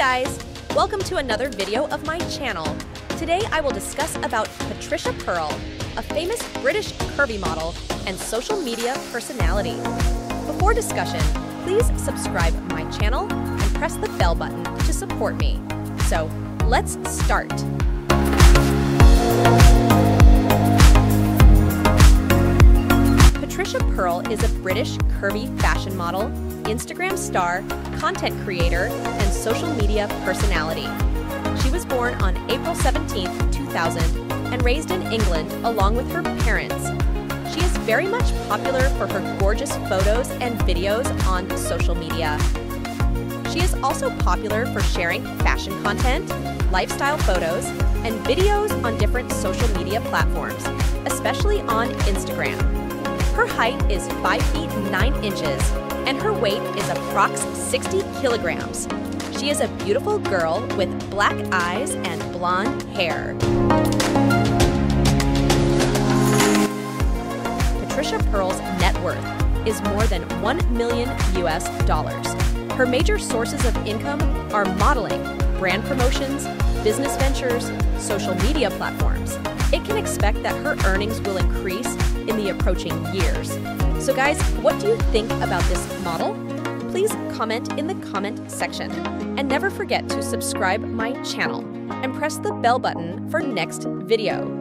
guys! Welcome to another video of my channel. Today I will discuss about Patricia Pearl, a famous British curvy model and social media personality. Before discussion, please subscribe my channel and press the bell button to support me. So, let's start. Patricia Pearl is a British curvy fashion model, Instagram star, content creator, and social media personality. She was born on April 17, 2000, and raised in England along with her parents. She is very much popular for her gorgeous photos and videos on social media. She is also popular for sharing fashion content, lifestyle photos, and videos on different social media platforms, especially on Instagram. Her height is 5 feet 9 inches, and her weight is approx 60 kilograms. She is a beautiful girl with black eyes and blonde hair. Patricia Pearl's net worth is more than 1 million US dollars. Her major sources of income are modeling, brand promotions, business ventures, social media platforms. It can expect that her earnings will increase in the approaching years. So, guys, what do you think about this model? Please comment in the comment section. And never forget to subscribe my channel and press the bell button for next video.